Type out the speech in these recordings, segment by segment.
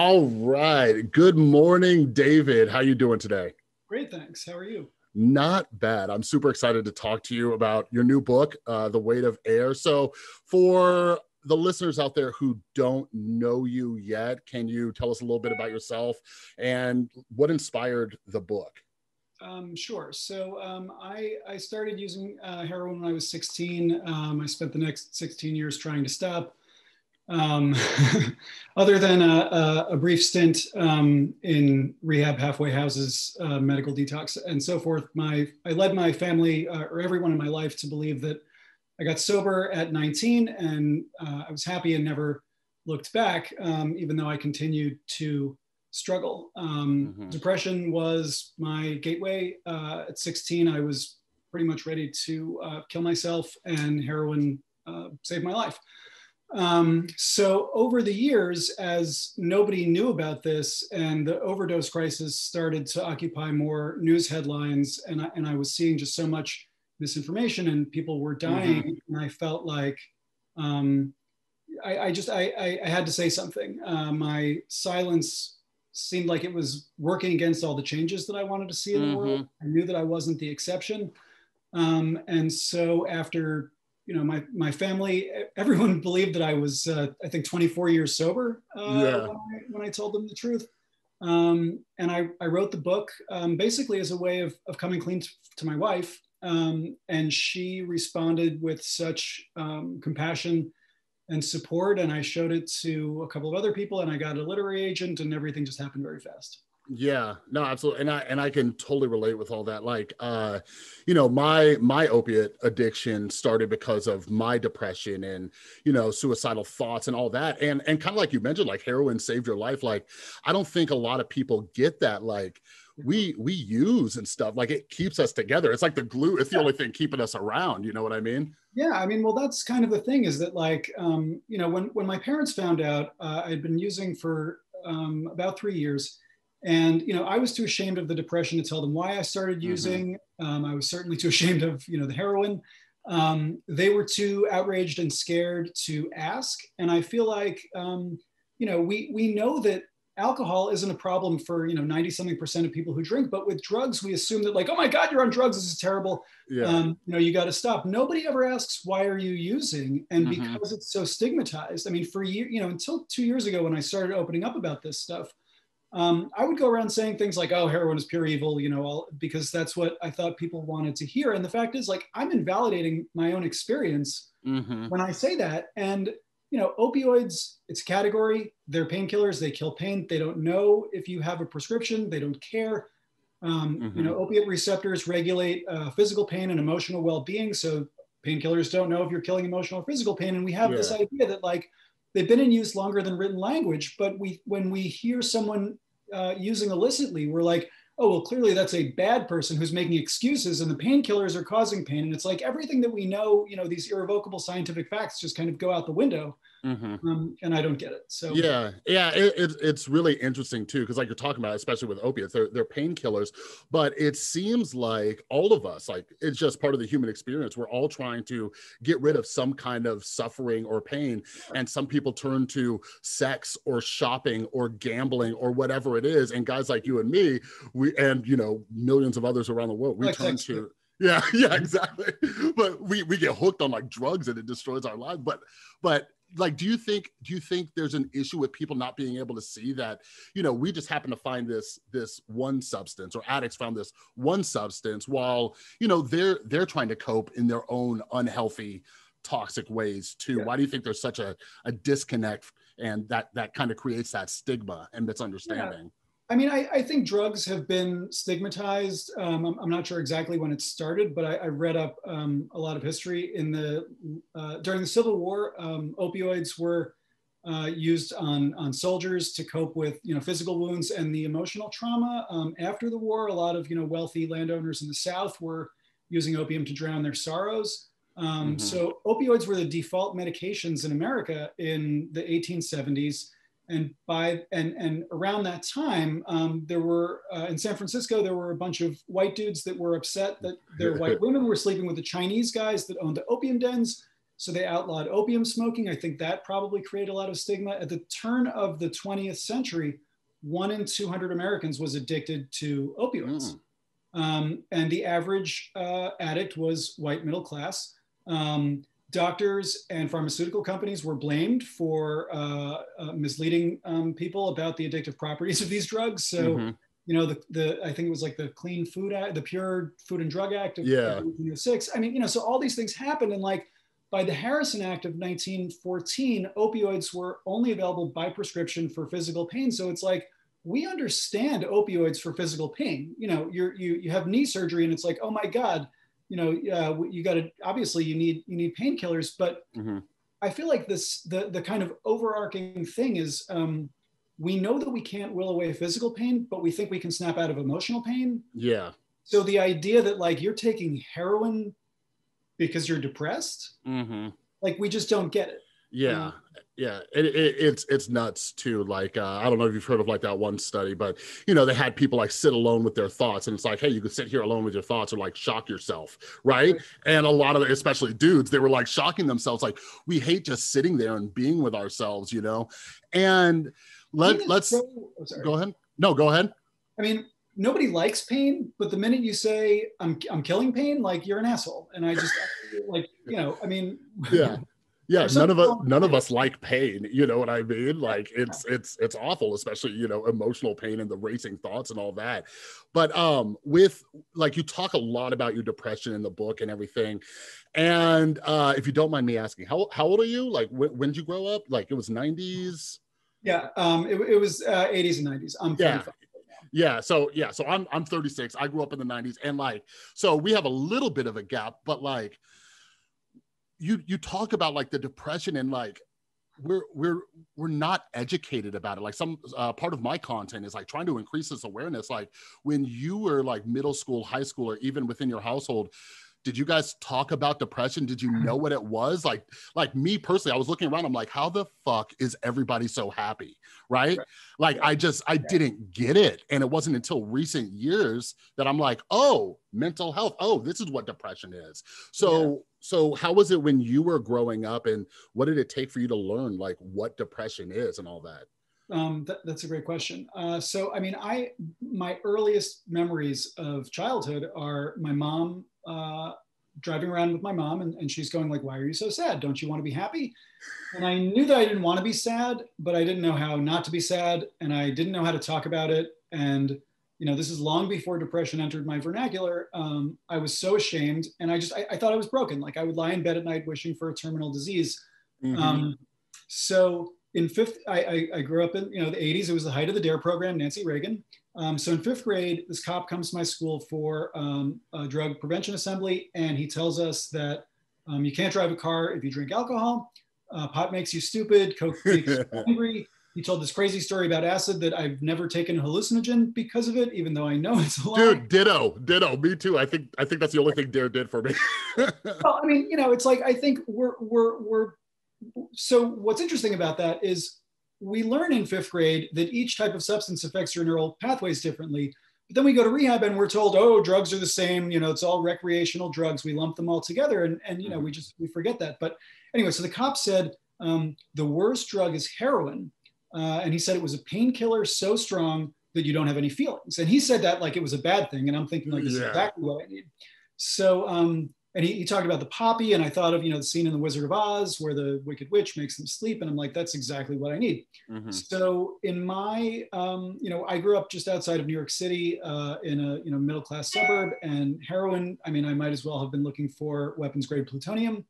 All right. Good morning, David. How are you doing today? Great, thanks. How are you? Not bad. I'm super excited to talk to you about your new book, uh, The Weight of Air. So, for the listeners out there who don't know you yet, can you tell us a little bit about yourself and what inspired the book? Um, sure. So um, I, I started using uh, heroin when I was 16. Um, I spent the next 16 years trying to stop. Um, other than a, a, brief stint um, in rehab halfway houses, uh, medical detox, and so forth, my I led my family uh, or everyone in my life to believe that I got sober at 19, and uh, I was happy and never looked back, um, even though I continued to struggle. Um, mm-hmm. Depression was my gateway. Uh, at 16, I was pretty much ready to uh, kill myself, and heroin uh, saved my life. Um, so over the years, as nobody knew about this and the overdose crisis started to occupy more news headlines, and I, and I was seeing just so much misinformation and people were dying, mm-hmm. and I felt like um, I, I, just I, I, had to say something. Uh, my silence seemed like it was working against all the changes that I wanted to see in mm-hmm. the world. I knew that I wasn't the exception. Um, and so after you know, my my family, everyone believed that I was, uh, I think, 24 years sober uh, yeah. when, I, when, I, told them the truth. Um, and I, I wrote the book um, basically as a way of, of coming clean to, to my wife. Um, and she responded with such um, compassion and support. And I showed it to a couple of other people, and I got a literary agent, and everything just happened very fast. Yeah, no, absolutely. And I and I can totally relate with all that. Like uh, you know, my my opiate addiction started because of my depression and you know, suicidal thoughts and all that. And and kind of like you mentioned, like heroin saved your life. Like, I don't think a lot of people get that. Like we we use and stuff like it keeps us together it's like the glue it's the yeah. only thing keeping us around you know what i mean yeah i mean well that's kind of the thing is that like um you know when when my parents found out uh, i'd been using for um, about three years and you know, I was too ashamed of the depression to tell them why I started mm-hmm. using. Mm-hmm. Um, I was certainly too ashamed of you know the heroin. Um, they were too outraged and scared to ask. And I feel like um, you know we we know that alcohol isn't a problem for you know 90 something percent of people who drink but with drugs we assume that like oh my god you're on drugs this is terrible yeah. um, you know you got to stop nobody ever asks why are you using and mm-hmm. because it's so stigmatized i mean for year you know until two years ago when i started opening up about this stuff um, I would go around saying things like, "Oh, heroin is pure evil," you know, all, because that's what I thought people wanted to hear. And the fact is, like, I'm invalidating my own experience mm-hmm. when I say that. And you know, opioids, it's a category. They're painkillers. They kill pain. They don't know if you have a prescription. They don't care. Um, mm-hmm. You know, opiate receptors regulate uh, physical pain and emotional well-being. So painkillers don't know if you're killing emotional or physical pain. And we have yeah. this idea that like they've been in use longer than written language. But we, when we hear someone uh, using illicitly, we're like, oh, well, clearly that's a bad person who's making excuses and the painkillers are causing pain. And it's like everything that we know, you know, these irrevocable scientific facts just kind of go out the window. Mm-hmm. Um, and I don't get it. So yeah, yeah, it, it, it's really interesting too because like you're talking about, especially with opiates, they're they're painkillers, but it seems like all of us, like it's just part of the human experience. We're all trying to get rid of some kind of suffering or pain, and some people turn to sex or shopping or gambling or whatever it is. And guys like you and me, we and you know millions of others around the world, we like turn to. Yeah, yeah, exactly. But we we get hooked on like drugs and it destroys our lives. But but like do you think do you think there's an issue with people not being able to see that you know we just happen to find this this one substance or addicts found this one substance while you know they're they're trying to cope in their own unhealthy toxic ways too? Yeah. why do you think there's such a, a disconnect and that that kind of creates that stigma and misunderstanding I mean, I, I, think drugs have been stigmatized. Um, I'm, I'm, not sure exactly when it started, but I, I read up um, a lot of history. In the uh, during the Civil War, um, opioids were uh, used on on soldiers to cope with you know physical wounds and the emotional trauma. Um, after the war, a lot of you know wealthy landowners in the South were using opium to drown their sorrows. Um, mm-hmm. So opioids were the default medications in America in the 1870s and by and and around that time um, there were uh, in san francisco there were a bunch of white dudes that were upset that their white women were sleeping with the chinese guys that owned the opium dens So they outlawed opium smoking. I think that probably created a lot of stigma. At the turn of the 20th century, one in 200 Americans was addicted to opioids. Mm. Um, and the average uh, addict was white middle class. Um, doctors and pharmaceutical companies were blamed for uh, uh, misleading um, people about the addictive properties of these drugs. So, mm-hmm. you know, the, the I think it was like the Clean Food Act, the Pure Food and Drug Act of yeah. 1906. I mean, you know, so all these things happened, and like by the Harrison Act of 1914, opioids were only available by prescription for physical pain. So it's like we understand opioids for physical pain. You know, you're, you you have knee surgery, and it's like, oh my god you know, uh, you got to obviously you need you need painkillers, but mm-hmm. I feel like this the the kind of overarching thing is um, we know that we can't will away physical pain, but we think we can snap out of emotional pain. Yeah. So the idea that like you're taking heroin because you're depressed, mm-hmm. like we just don't get it. Yeah, um, yeah, it, it, it's it's nuts too. Like uh, I don't know if you've heard of like that one study, but you know they had people like sit alone with their thoughts, and it's like, hey, you could sit here alone with your thoughts or like shock yourself, right? right. And a lot of especially dudes, they were like shocking themselves. Like we hate just sitting there and being with ourselves, you know. And let let's so, oh, go ahead. No, go ahead. I mean, nobody likes pain, but the minute you say I'm I'm killing pain, like you're an asshole. And I just like you know, I mean, yeah yeah none of us none of us like pain you know what i mean? Like it's it's it's awful especially you know emotional pain and the racing thoughts and all that. But um with like you talk a lot about your depression in the book and everything. And uh if you don't mind me asking how how old are you? Like when, when did you grow up? Like it was 90s yeah um it, it was uh 80s and 90s i'm yeah. yeah so yeah so i'm i'm 36 i grew up in the 90s and like so we have a little bit of a gap but like you you talk about like the depression and like we're we're we're not educated about it. Like some uh, part of my content is like trying to increase this awareness. Like when you were like middle school high school or even within your household did you guys talk about depression? Did you know what it was? Like like me personally i was looking around i'm like how the fuck is everybody so happy? Right, right. like i just i didn't get it. And it wasn't until recent years that i'm like oh mental health. Oh this is what depression is. So. So how was it when you were growing up and what did it take for you to learn like what depression is and all that? Um, th- that's a great question. Uh, so, I mean, I my earliest memories of childhood are my mom uh, driving around with my mom and, and she's going like why are you so sad? Don't you want to be happy? And i knew that i didn't want to be sad but i didn't know how not to be sad and i didn't know how to talk about it and you know this is long before depression entered my vernacular um, i was so ashamed and i just I, I, thought i was broken like i would lie in bed at night wishing for a terminal disease mm-hmm. um, so in fifth I, I, I grew up in you know the 80s it was the height of the dare program nancy reagan um, so in fifth grade, this cop comes to my school for um, a drug prevention assembly, and he tells us that um, you can't drive a car if you drink alcohol. Uh, pot makes you stupid. Coke makes you angry. He told this crazy story about acid that I've never taken a hallucinogen because of it, even though I know it's a lie. Dude, ditto, ditto. Me too. I think I think that's the only thing Dare did for me. well, I mean, you know, it's like I think we're we're we're. So what's interesting about that is we learn in fifth grade that each type of substance affects your neural pathways differently. But then we go to rehab and we're told, oh, drugs are the same. You know, it's all recreational drugs. We lump them all together, and and you know, we just we forget that. But anyway, so the cop said um, the worst drug is heroin, uh, and he said it was a painkiller so strong that you don't have any feelings. And he said that like it was a bad thing, and I'm thinking like this yeah. is exactly what I need. So um, and he, he, talked about the poppy and i thought of you know the scene in the wizard of oz where the wicked witch makes them sleep and i'm like that's exactly what i need mm-hmm. so in my um, you know i grew up just outside of new york city uh, in a you know middle class suburb and heroin i mean i might as well have been looking for weapons grade plutonium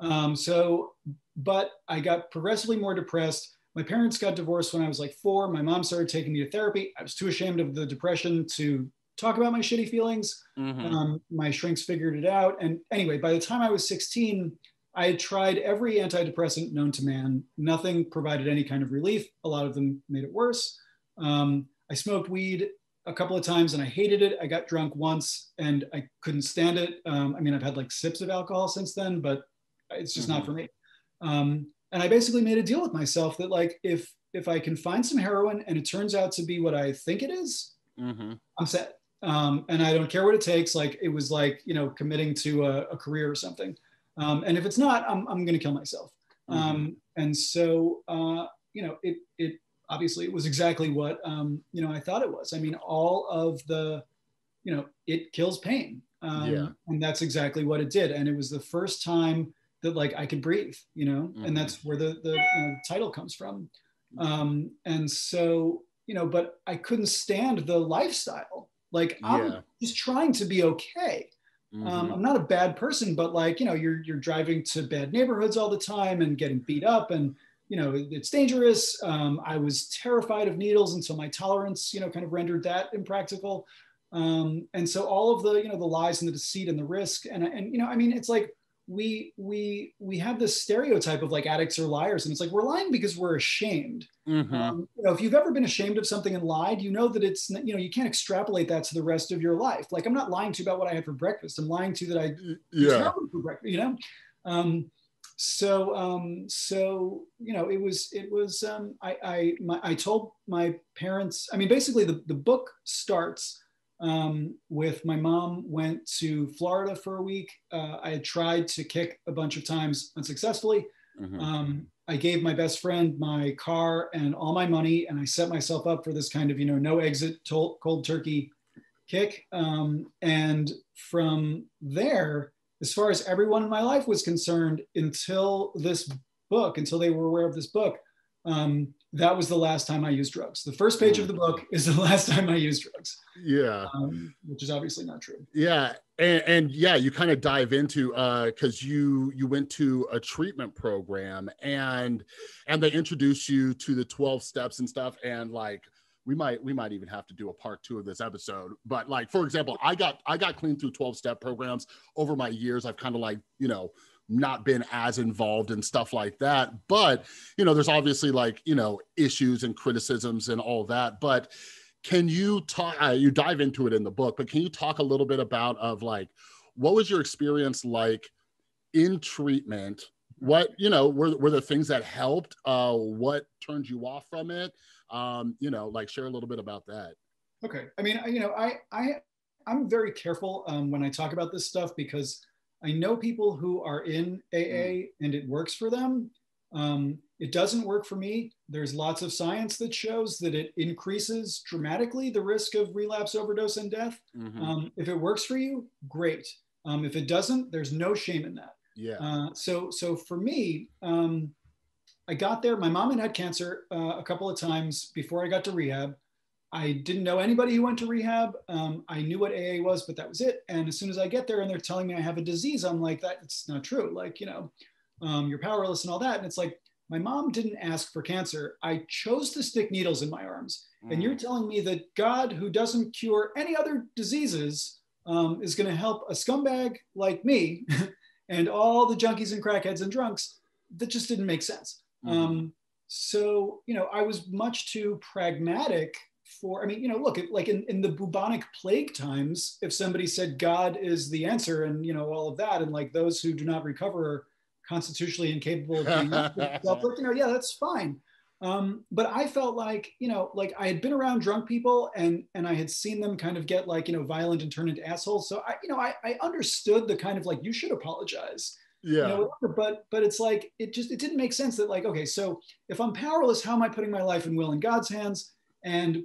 um, so but i got progressively more depressed my parents got divorced when i was like four my mom started taking me to therapy i was too ashamed of the depression to talk about my shitty feelings. Mm-hmm. Um, my shrinks figured it out. And anyway, by the time I was 16, I had tried every antidepressant known to man. Nothing provided any kind of relief. A lot of them made it worse. Um, I smoked weed a couple of times and I hated it. I got drunk once and I couldn't stand it. Um, I mean, I've had like sips of alcohol since then, but it's just mm-hmm. not for me. Um, and I basically made a deal with myself that like if if I can find some heroin and it turns out to be what I think it is, mm-hmm. I'm set um, and I don't care what it takes. Like it was like you know committing to a, a career or something. Um, and if it's not, I'm, I'm going to kill myself. Mhm. Um, and so, uh, you know, it, it obviously it was exactly what, um, you know, I thought it was. I mean, all of the, you know, it kills pain. Um, Yeah. And that's exactly what it did. And it was the first time that like I could breathe, you know, Mhm. and that's where the, the, you know, title comes from. Um, and so, you know, but I couldn't stand the lifestyle. Like I'm Yeah. just trying to be okay. Um, Mhm. I'm not a bad person, but like you know, you're you're driving to bad neighborhoods all the time and getting beat up, and you know it- it's dangerous. Um, I was terrified of needles until my tolerance, you know, kind of rendered that impractical. Um, and so all of the you know the lies and the deceit and the risk and and you know I mean it's like we we we have this stereotype of like addicts or liars, and it's like we're lying because we're ashamed. Mhm. Um, you know, if you've ever been ashamed of something and lied, you know that it's you know you can't extrapolate that to the rest of your life. Like I'm not lying to you about what I had for breakfast. I'm lying to you that I yeah. for breakfast. You know, um, so um, so you know it was it was um, I I my, I told my parents. I mean, basically the the book starts. Um, with my mom went to Florida for a week. Uh, I had tried to kick a bunch of times unsuccessfully. Mhm. Um, I gave my best friend my car and all my money, and I set myself up for this kind of, you know, no exit tol- cold turkey kick. Um, and from there, as far as everyone in my life was concerned, until this book, until they were aware of this book, um, that was the last time I used drugs. The first page of the book is the last time I used drugs, yeah. um, which is obviously not true. Yeah, and, and yeah, you kind of dive into uh because you you went to a treatment program and and they introduced you to the 12 steps and stuff and like we might we might even have to do a part two of this episode but like for example i got i got clean through 12 step programs over my years i've kind of like you know not been as involved in stuff like that. But you know there's obviously like you know issues and criticisms and all that. But can you talk uh, you dive into it in the book but can you talk a little bit about of like what was your experience like in treatment? What you know were, were there things that helped? Uh what turned you off from it? Um you know like share a little bit about that. Okay. I mean, you know, I I I'm very careful um, when I talk about this stuff because I know people who are in AA and it works for them. Um, it doesn't work for me. There's lots of science that shows that it increases dramatically the risk of relapse, overdose, and death. Mhm. Um, if it works for you, great. Um, if it doesn't, there's no shame in that. yeah Uh, so, so for me, um, I got there. My mom had had cancer uh, a couple of times before I got to rehab. I didn't know anybody who went to rehab. Um, I knew what AA was, but that was it. And as soon as I get there and they're telling me I have a disease, I'm like, that's not true. Like, you know, um, you're powerless and all that. And it's like, my mom didn't ask for cancer. I chose to stick needles in my arms. And you're telling me that God, who doesn't cure any other diseases, um, is going to help a scumbag like me and all the junkies and crackheads and drunks. That just didn't make sense. Um, so, you know, I was much too pragmatic for, I mean, you know, look, it, like in, in the bubonic plague times, if somebody said God is the answer and, you know, all of that, and like those who do not recover are constitutionally incapable of being self you know, yeah, that's fine. Um, but I felt like, you know, like I had been around drunk people and and I had seen them kind of get like, you know, violent and turn into assholes. So I, you know, I, I understood the kind of like you should apologize yeah you know, but but it's like it just it didn't make sense that like okay so if i'm powerless how am i putting my life and will in god's hands and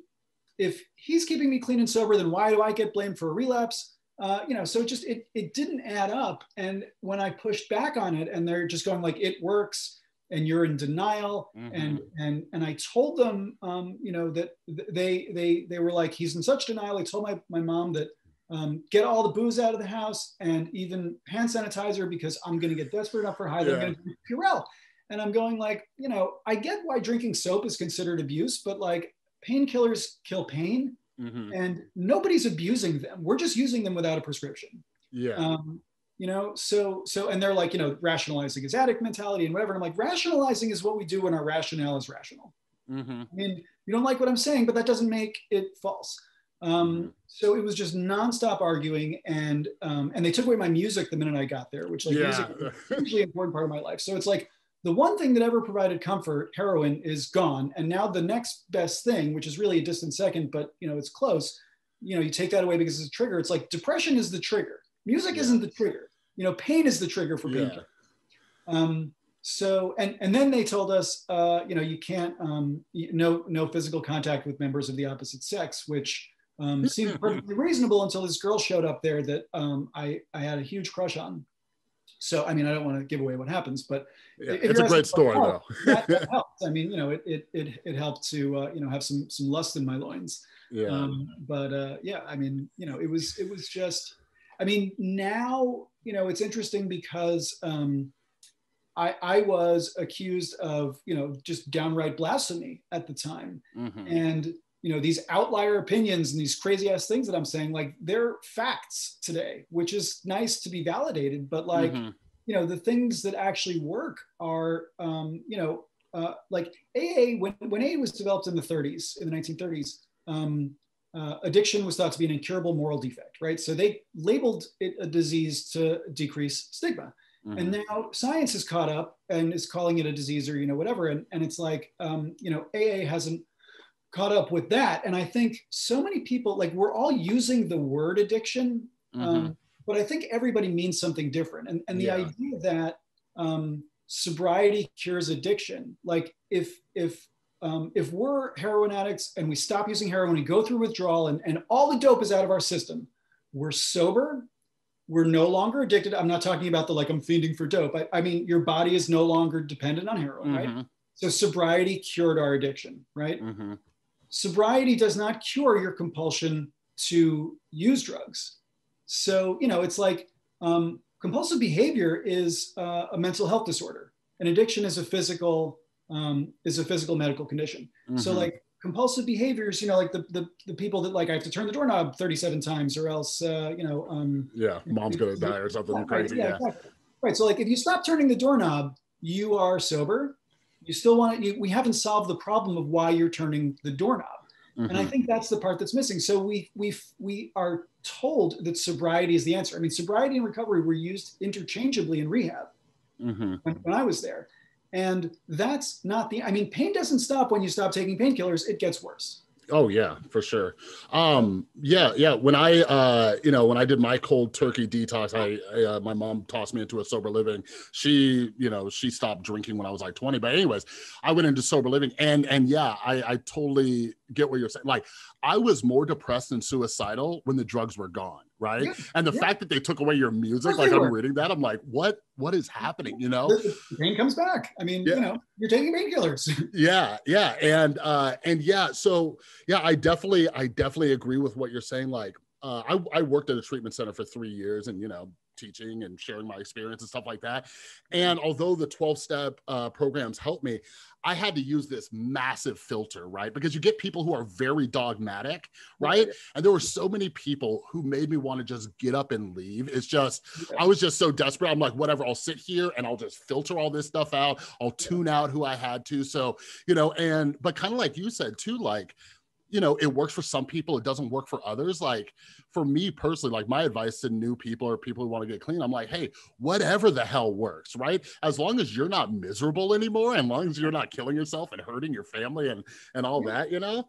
if he's keeping me clean and sober then why do i get blamed for a relapse? Uh, you know so it just it, it didn't add up. And when i pushed back on it and they're just going like it works and you're in denial. And and and i told them um, you know that they they they were like he's in such denial. I told my, my mom that um, get all the booze out of the house and even hand sanitizer because i'm going to get desperate enough for high that i'm going to purell. And i'm going like you know i get why drinking soap is considered abuse but like painkillers kill pain Mhm. and nobody's abusing them. We're just using them without a prescription. Yeah. Um, you know so so and they're like you know rationalizing is addict mentality and whatever. And i'm like rationalizing is what we do when our rationale is rational. Mhm. i mean you don't like what i'm saying but that doesn't make it false. Um, Mhm. so it was just nonstop arguing and um, and they took away my music the minute i got there which like music is a hugely important part of my life. So it's like the one thing that ever provided comfort heroin is gone and now the next best thing which is really a distant second but you know it's close you know you take that away because it's a trigger it's like depression is the trigger music Yeah. isn't the trigger you know, pain is the trigger for pain. Yeah. Um, so and and then they told us uh, you know you can't um, no no physical contact with members of the opposite sex which um, seemed perfectly reasonable until this girl showed up there that um, I, I had a huge crush on so i mean i don't want to give away what happens but yeah, it's a great story though that, that helped i mean you know it it it, it helped to uh, you know have some some lust in my loins yeah um, but uh, yeah i mean you know it was it was just i mean now you know it's interesting because um, I, I was accused of, you know, just downright blasphemy at the time. Mm-hmm. And, you know, these outlier opinions and these crazy ass things that I'm saying, like they're facts today, which is nice to be validated. But like, mm-hmm. you know, the things that actually work are, um, you know, uh, like AA, when, when AA was developed in the 30s, in the 1930s, um, uh, addiction was thought to be an incurable moral defect, right? So they labeled it a disease to decrease stigma. Mm-hmm. And now science has caught up and is calling it a disease or, you know, whatever. And, and it's like, um, you know, AA hasn't caught up with that. And I think so many people, like we're all using the word addiction, um, mm-hmm. but I think everybody means something different. And, and the yeah. idea that um, sobriety cures addiction, like if, if, um, if we're heroin addicts and we stop using heroin and go through withdrawal and, and all the dope is out of our system, we're sober we're no longer addicted. I'm not talking about the like I'm fiending for dope. I, I mean, your body is no longer dependent on heroin, mm-hmm. right? So sobriety cured our addiction, right? Mm-hmm. Sobriety does not cure your compulsion to use drugs. So, you know, it's like um, compulsive behavior is uh, a mental health disorder, and addiction is a physical um, is a physical medical condition. Mm-hmm. So, like compulsive behaviors, you know, like the, the, the people that like, I have to turn the doorknob 37 times or else, uh, you know, um, yeah, mom's to die or something right, crazy. Yeah, yeah. Exactly. Right. So like, if you stop turning the doorknob, you are sober. You still want to, we haven't solved the problem of why you're turning the doorknob. Mm-hmm. And I mm-hmm. think that's the part that's missing. So we, we, we are told that sobriety is the answer. I mean, sobriety and recovery were used interchangeably in rehab mm-hmm. when, when I was there. And that's not the, I mean, pain doesn't stop when you stop taking painkillers, it gets worse. Oh yeah, for sure. Um, yeah, yeah. When I, uh, you know, when I did my cold turkey detox, I, I uh, my mom tossed me into a sober living. She, you know, she stopped drinking when I was like 20. But anyways, I went into sober living, and and yeah, I, I totally get what you're saying. Like, I was more depressed and suicidal when the drugs were gone right? Yeah, and the yeah. fact that they took away your music, like I'm reading that, I'm like, what what is happening? You know, the, pain comes back. I mean, yeah. you know, you're taking painkillers. yeah, yeah, and uh, and yeah, so yeah, I definitely I definitely agree with what you're saying. Like, uh, I I worked at a treatment center for three years, and you know, teaching and sharing my experience and stuff like that. And although the 12 step uh, programs helped me, I had to use this massive filter, right? Because you get people who are very dogmatic, right? And there were so many people who made me want to just get up and leave. It's just, I was just so desperate. I'm like, whatever, I'll sit here and I'll just filter all this stuff out. I'll tune out who I had to. So, you know, and, but kind of like you said too, like, you know, it works for some people, it doesn't work for others. Like for me personally, like my advice to new people or people who want to get clean, I'm like, hey, whatever the hell works, right? As long as you're not miserable anymore, and long as you're not killing yourself and hurting your family and and all that, you know.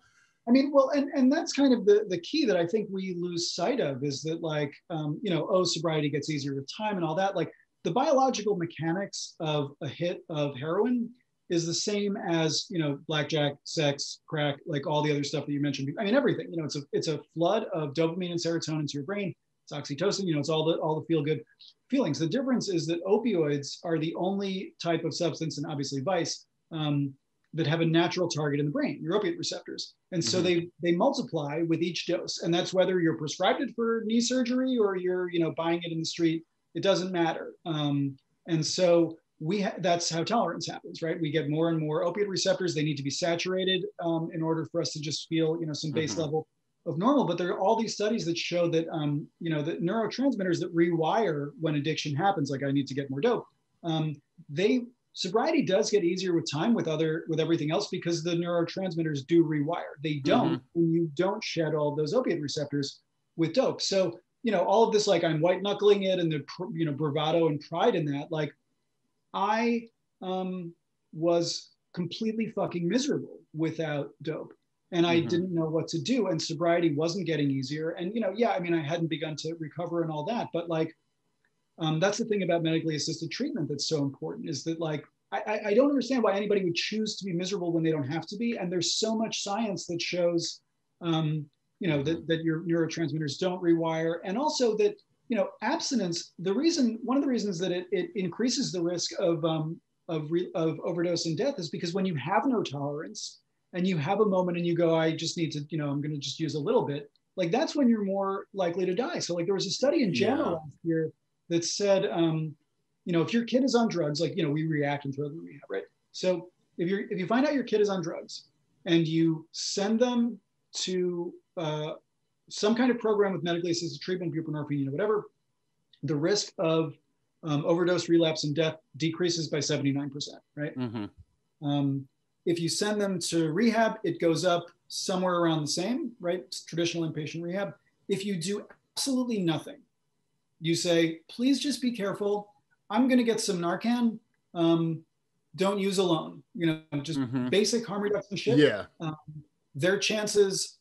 I mean, well, and, and that's kind of the, the key that I think we lose sight of is that like, um, you know, oh, sobriety gets easier with time and all that. Like the biological mechanics of a hit of heroin is the same as you know blackjack, sex, crack, like all the other stuff that you mentioned. I mean everything. You know, it's a it's a flood of dopamine and serotonin to your brain. It's oxytocin. You know, it's all the all the feel good feelings. The difference is that opioids are the only type of substance, and obviously vice, um, that have a natural target in the brain, your opiate receptors. And so mm-hmm. they they multiply with each dose, and that's whether you're prescribed it for knee surgery or you're you know buying it in the street. It doesn't matter. Um, and so we ha- that's how tolerance happens, right? We get more and more opiate receptors. They need to be saturated um, in order for us to just feel, you know, some base mm-hmm. level of normal. But there are all these studies that show that, um, you know, the neurotransmitters that rewire when addiction happens, like I need to get more dope. Um, they sobriety does get easier with time with other with everything else because the neurotransmitters do rewire. They don't mm-hmm. when you don't shed all those opiate receptors with dope. So you know all of this like I'm white knuckling it and the you know bravado and pride in that like I um, was completely fucking miserable without dope. And I mm-hmm. didn't know what to do. And sobriety wasn't getting easier. And, you know, yeah, I mean, I hadn't begun to recover and all that, but like, um, that's the thing about medically assisted treatment that's so important is that like I, I don't understand why anybody would choose to be miserable when they don't have to be. And there's so much science that shows, um, you know, that, that your neurotransmitters don't rewire. And also that, you know, abstinence, the reason, one of the reasons that it, it increases the risk of, um, of, re, of overdose and death is because when you have no tolerance and you have a moment and you go, I just need to, you know, I'm going to just use a little bit, like that's when you're more likely to die. So like there was a study in JAMA yeah. last year that said, um, you know, if your kid is on drugs, like, you know, we react and throw them in rehab, right? So if you're, if you find out your kid is on drugs and you send them to uh, some kind of program with medically assisted treatment, buprenorphine, you know, whatever, the risk of um, overdose, relapse, and death decreases by 79%, right? Mm-hmm. Um, if you send them to rehab, it goes up somewhere around the same, right? Traditional inpatient rehab. If you do absolutely nothing, you say, please just be careful. I'm going to get some Narcan. Um, don't use alone. You know, just mm-hmm. basic harm reduction shit. Yeah. Um, their chances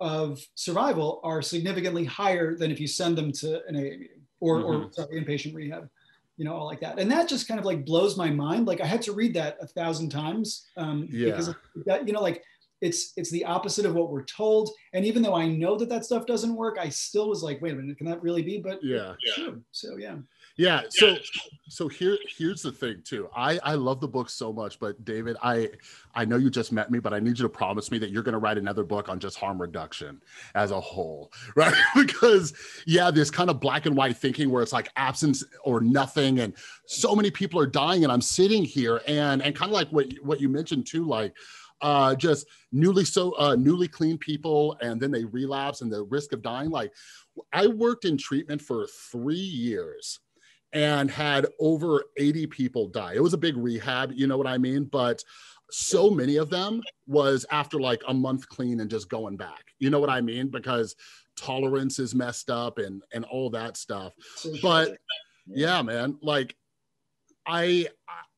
of survival are significantly higher than if you send them to an AA meeting or, mm-hmm. or sorry, inpatient rehab, you know, all like that. And that just kind of like blows my mind. Like I had to read that a thousand times um, yeah. because that, you know, like it's it's the opposite of what we're told. And even though I know that that stuff doesn't work, I still was like, wait a minute, can that really be? But yeah, sure. So yeah. Yeah. So so here here's the thing too. I I love the book so much, but David, I I know you just met me, but I need you to promise me that you're going to write another book on just harm reduction as a whole, right? because yeah, this kind of black and white thinking where it's like absence or nothing, and so many people are dying, and I'm sitting here and and kind of like what what you mentioned too, like uh, just newly so uh, newly clean people and then they relapse and the risk of dying like i worked in treatment for three years and had over 80 people die. It was a big rehab you know what i mean? But so many of them was after like a month clean and just going back. You know what i mean? Because tolerance is messed up and and all that stuff. But yeah. man like i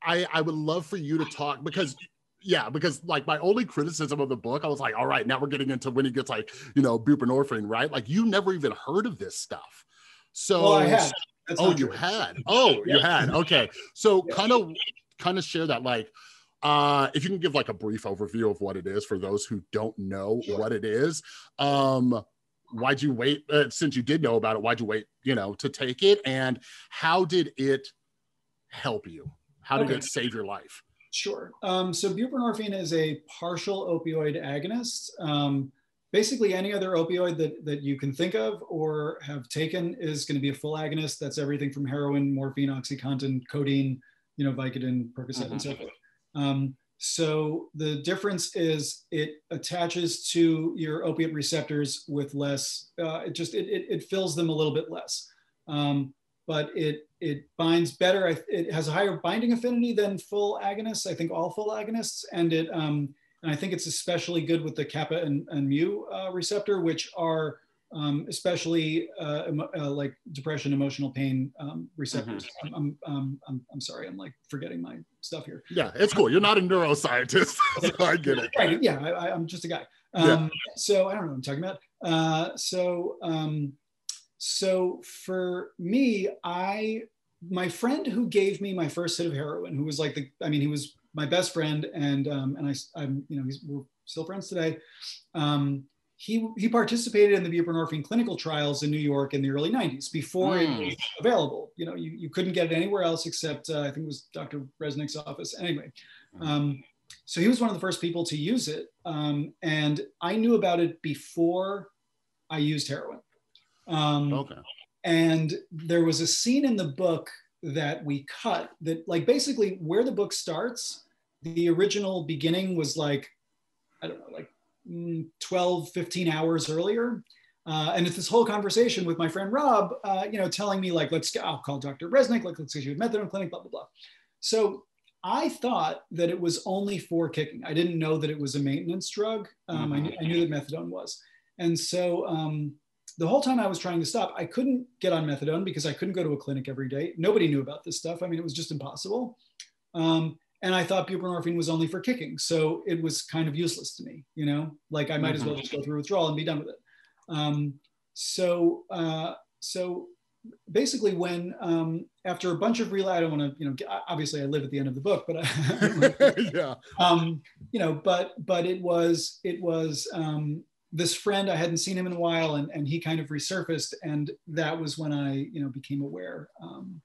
i i would love for you to talk because yeah, because like my only criticism of the book, I was like, all right, now we're getting into when he gets like, you know, buprenorphine, right? Like you never even heard of this stuff. So well, I had. oh, you had. Oh, yeah. you had. Okay. So yeah. kind of kind of share that like uh if you can give like a brief overview of what it is for those who don't know sure. what it is. Um why'd you wait uh, since you did know about it, why'd you wait, you know, to take it and how did it help you? How did okay. it save your life? Sure. Um, so buprenorphine is a partial opioid agonist. Um, basically, any other opioid that, that you can think of or have taken is going to be a full agonist. That's everything from heroin, morphine, OxyContin, codeine, you know, Vicodin, Percocet, mm-hmm. and so mm-hmm. forth. Um, so the difference is it attaches to your opiate receptors with less. Uh, it just it, it, it fills them a little bit less. Um, but it it binds better. It has a higher binding affinity than full agonists. I think all full agonists, and it um, and I think it's especially good with the kappa and, and mu uh, receptor, which are um, especially uh, uh, like depression, emotional pain um, receptors. Mm-hmm. I'm, I'm, I'm, I'm, sorry, I'm like forgetting my stuff here. Yeah, it's cool. You're not a neuroscientist, so I get it. Right. Yeah, I, am just a guy. Um, yeah. So I don't know what I'm talking about. Uh, so um, so for me, I my friend who gave me my first hit of heroin, who was like the, I mean, he was my best friend, and um, and I, I'm, you know, he's, we're still friends today. Um, he he participated in the buprenorphine clinical trials in New York in the early 90s before mm. it hmm. was available. You know, you, you couldn't get it anywhere else except uh, I think it was Dr. Resnick's office. Anyway, hmm. um, so he was one of the first people to use it, um, and I knew about it before I used heroin. Um, okay. And there was a scene in the book that we cut that, like, basically where the book starts, the original beginning was like, I don't know, like mm, 12, 15 hours earlier. Uh, and it's this whole conversation with my friend Rob, uh, you know, telling me like, let's, I'll call Dr. Resnick, like, let's get you a methadone clinic, blah, blah, blah. So I thought that it was only for kicking. I didn't know that it was a maintenance drug. Um, mm-hmm. I, knew, I, knew, that methadone was. And so um, the whole time I was trying to stop, I couldn't get on methadone because I couldn't go to a clinic every day. Nobody knew about this stuff. I mean, it was just impossible. Um, and I thought buprenorphine was only for kicking. So it was kind of useless to me, you know, like I might mm-hmm. as well mm-hmm. just go through withdrawal and be done with it. Um, so, uh, so basically when um, after a bunch of real i don't want to you know obviously i live at the end of the book but I, yeah um, you know but but it was it was um, this friend i hadn't seen him in a while and, and he kind of resurfaced and that was when i you know became aware um,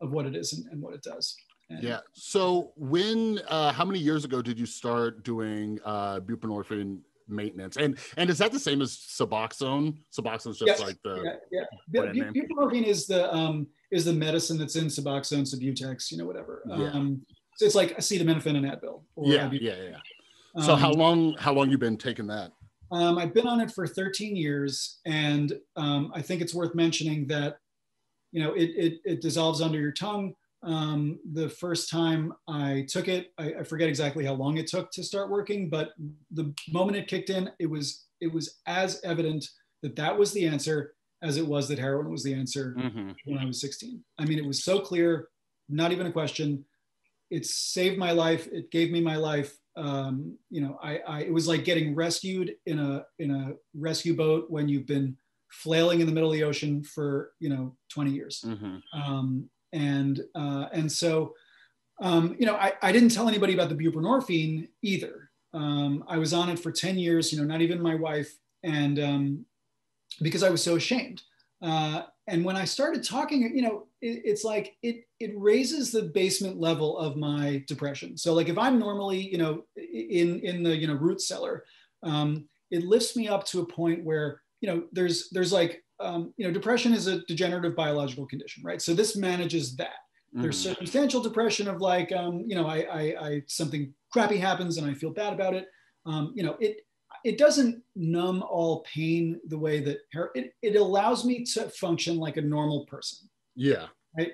of what it is and, and what it does and, yeah so when uh, how many years ago did you start doing uh, buprenorphine maintenance. And and is that the same as Suboxone? Suboxone is just yes. like the yeah, yeah. buprenorphine is the um is the medicine that's in Suboxone, Subutex, you know, whatever. Yeah. Um, so it's like acetaminophen and Advil. yeah, yeah, yeah. So um, how long how long you been taking that? Um, I've been on it for 13 years, and um, I think it's worth mentioning that you know it, it, it dissolves under your tongue um, the first time I took it, I, I, forget exactly how long it took to start working, but the moment it kicked in, it was it was as evident that that was the answer as it was that heroin was the answer mm-hmm. when I was 16. I mean, it was so clear, not even a question. It saved my life. It gave me my life. Um, you know, I, I it was like getting rescued in a in a rescue boat when you've been flailing in the middle of the ocean for you know 20 years. Mm-hmm. Um, and uh, and so um, you know I, I didn't tell anybody about the buprenorphine either um, i was on it for 10 years you know not even my wife and um, because i was so ashamed uh, and when i started talking you know it, it's like it it raises the basement level of my depression so like if i'm normally you know in in the you know root cellar um, it lifts me up to a point where you know there's there's like um, you know, depression is a degenerative biological condition, right? So this manages that. Mm-hmm. There's circumstantial depression of like, um, you know, I, I, I, something crappy happens and I feel bad about it. Um, you know, it, it doesn't numb all pain the way that it, it allows me to function like a normal person. Yeah. Right.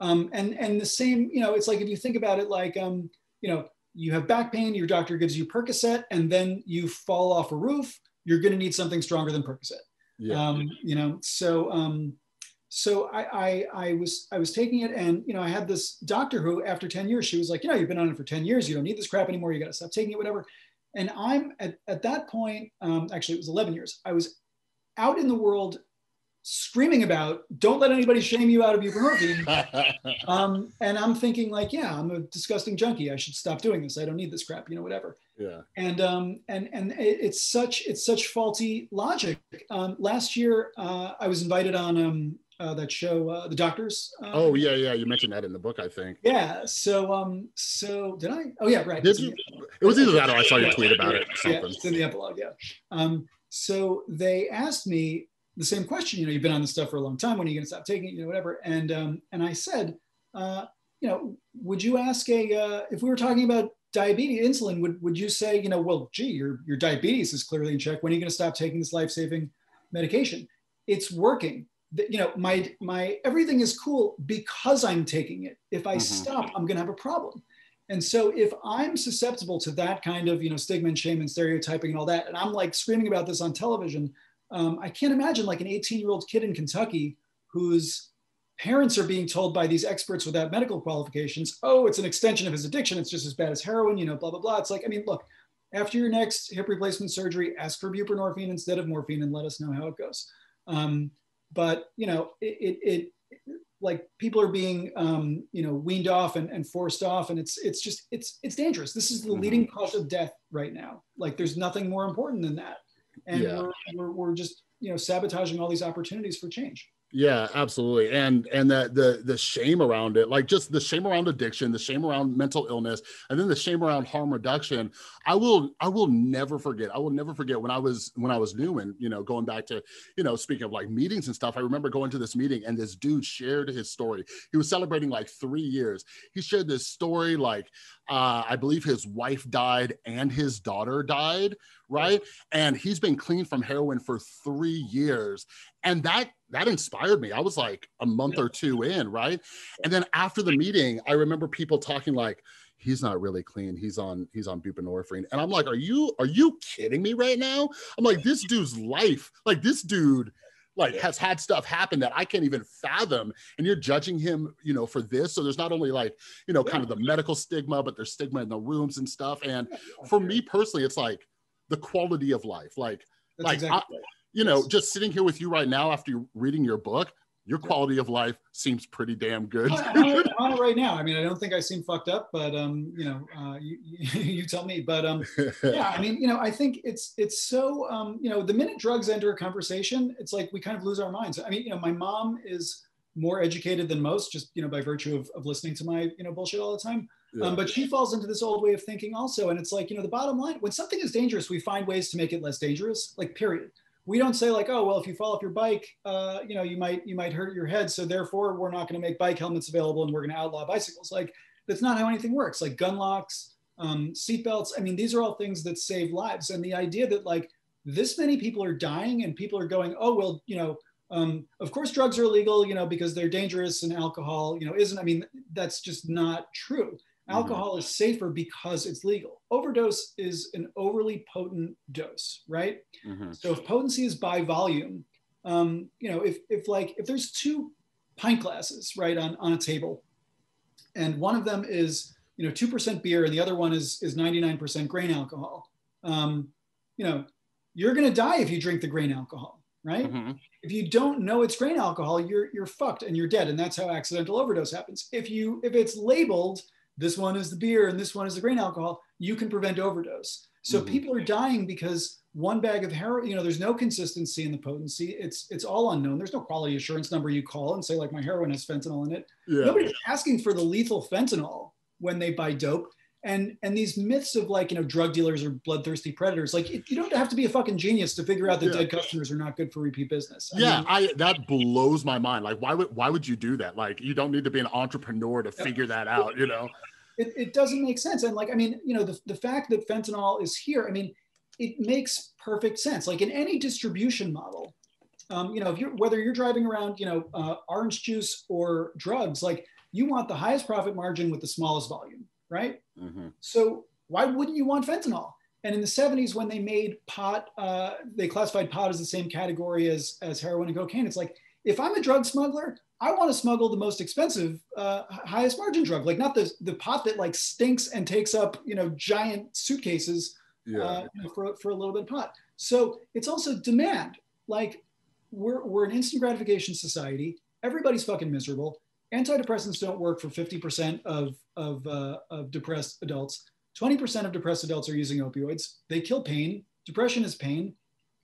Um, and, and the same, you know, it's like, if you think about it, like, um, you know, you have back pain, your doctor gives you Percocet and then you fall off a roof, you're going to need something stronger than Percocet yeah. Um, you know, so um, so I, I I was I was taking it, and you know, I had this doctor who, after ten years, she was like, you know, you've been on it for ten years, you don't need this crap anymore, you got to stop taking it, whatever. And I'm at, at that point, um, actually, it was 11 years. I was out in the world screaming about don't let anybody shame you out of buprenorphine um, and i'm thinking like yeah i'm a disgusting junkie. I should stop doing this. I don't need this crap you know whatever. Yeah. And um, and and it's such it's such faulty logic. Um, last year uh, i was invited on um, uh, that show uh, the doctors uh, oh yeah yeah you mentioned that in the book i think yeah so um so did i oh yeah right did you, it was either that or i saw your tweet about it yeah, it's in the epilogue yeah um so they asked me the same question. You know, you've been on this stuff for a long time. When are you going to stop taking it? You know, whatever. And um, and I said, uh, you know, would you ask a uh, if we were talking about diabetes insulin? Would would you say, you know, well, gee, your your diabetes is clearly in check. When are you going to stop taking this life saving medication? It's working. You know, my my everything is cool because I'm taking it. If I mm-hmm. stop, I'm going to have a problem. And so if I'm susceptible to that kind of, you know, stigma and shame and stereotyping and all that, and I'm like screaming about this on television, um, I can't imagine like an 18 year old kid in Kentucky whose parents are being told by these experts without medical qualifications, oh, it's an extension of his addiction. It's just as bad as heroin, you know, blah, blah, blah. It's like, I mean, look, after your next hip replacement surgery, ask for buprenorphine instead of morphine and let us know how it goes. Um, but, you know, it, it, it, like people are being, um, you know, weaned off and, and forced off. And it's, it's just, it's, it's dangerous. This is the mm-hmm. leading cause of death right now. Like there's nothing more important than that and yeah. we're, we're, we're just you know sabotaging all these opportunities for change yeah absolutely and and that the the shame around it like just the shame around addiction the shame around mental illness and then the shame around harm reduction. I will i will never forget i will never forget when i was when i was new and you know going back to you know speaking of like meetings and stuff i remember going to this meeting and this dude shared his story. He was celebrating like three years. He shared this story like uh, i believe his wife died and his daughter died right? And he's been clean from heroin for three years and that that inspired me. I was like a month or two in right? And then after the meeting i remember people talking like he's not really clean. He's on he's on buprenorphine. And i'm like are you are you kidding me right now? I'm like this dude's life like this dude like has had stuff happen that I can't even fathom. And you're judging him, you know, for this. So there's not only like, you know, kind of the medical stigma, but there's stigma in the rooms and stuff. And for me personally, it's like the quality of life. Like, That's like exactly I, you know, just sitting here with you right now after reading your book, your quality of life seems pretty damn good. I'm on it right now. I mean, I don't think I seem fucked up, but um, you know, uh, you, you tell me. But um, yeah, I mean, you know, I think it's it's so um, you know, the minute drugs enter a conversation, it's like we kind of lose our minds. I mean, you know, my mom is more educated than most, just you know, by virtue of, of listening to my you know bullshit all the time. Yeah. Um, but she falls into this old way of thinking also, and it's like you know, the bottom line: when something is dangerous, we find ways to make it less dangerous. Like period we don't say like, oh, well, if you fall off your bike, uh, you know, you might you might hurt your head, so therefore we're not going to make bike helmets available and we're going to outlaw bicycles. Like that's not how anything works. Like gun locks, um, seatbelts. I mean, these are all things that save lives. And the idea that like this many people are dying and people are going, oh, well, you know, um, of course drugs are illegal, you know, because they're dangerous and alcohol, you know, isn't. I mean, that's just not true. Mm-hmm. Alcohol mm-hmm. is safer because it's legal. Overdose is an overly potent dose, right? Mm-hmm. So if potency is by volume, um, you know, if, if like if there's two pint glasses right on, on a table, and one of them is you know two percent beer and the other one is is 99% grain alcohol, um, you know, you're gonna die if you drink the grain alcohol, right? Mm-hmm. If you don't know it's grain alcohol, you're you're fucked and you're dead, and that's how accidental overdose happens. If you if it's labeled this one is the beer and this one is the grain alcohol, you can prevent overdose. So mm-hmm. people are dying because one bag of heroin, you know, there's no consistency in the potency. It's it's all unknown. There's no quality assurance number you call and say like my heroin has fentanyl in it. Yeah. Nobody's asking for the lethal fentanyl when they buy dope. And and these myths of like you know drug dealers or bloodthirsty predators, like you don't have to be a fucking genius to figure out that yeah. dead customers are not good for repeat business. I yeah, mean, I that blows my mind. Like why would why would you do that? Like you don't need to be an entrepreneur to figure that out. You know it, it doesn't make sense. And like, I mean, you know, the, the fact that fentanyl is here, I mean, it makes perfect sense. Like in any distribution model, um, you know, if you're whether you're driving around, you know, uh, orange juice or drugs, like you want the highest profit margin with the smallest volume, right? Mm-hmm. So why wouldn't you want fentanyl? And in the 70s, when they made pot, uh, they classified pot as the same category as, as heroin and cocaine. It's like, if I'm a drug smuggler, I want to smuggle the most expensive, uh, highest margin drug, like not the the pot that like stinks and takes up you know giant suitcases yeah. uh, you know, for for a little bit of pot. So it's also demand. Like we're we're an instant gratification society. Everybody's fucking miserable. Antidepressants don't work for 50% of of, uh, of depressed adults. 20% of depressed adults are using opioids. They kill pain. Depression is pain.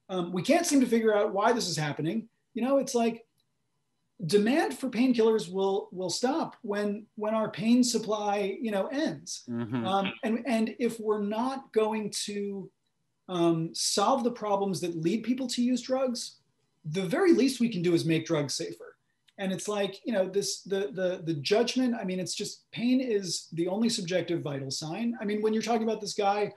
Um, we can't seem to figure out why this is happening. You know, it's like demand for painkillers will will stop when when our pain supply you know ends mm-hmm. um, and and if we're not going to um, solve the problems that lead people to use drugs the very least we can do is make drugs safer and it's like you know this the the the judgment i mean it's just pain is the only subjective vital sign i mean when you're talking about this guy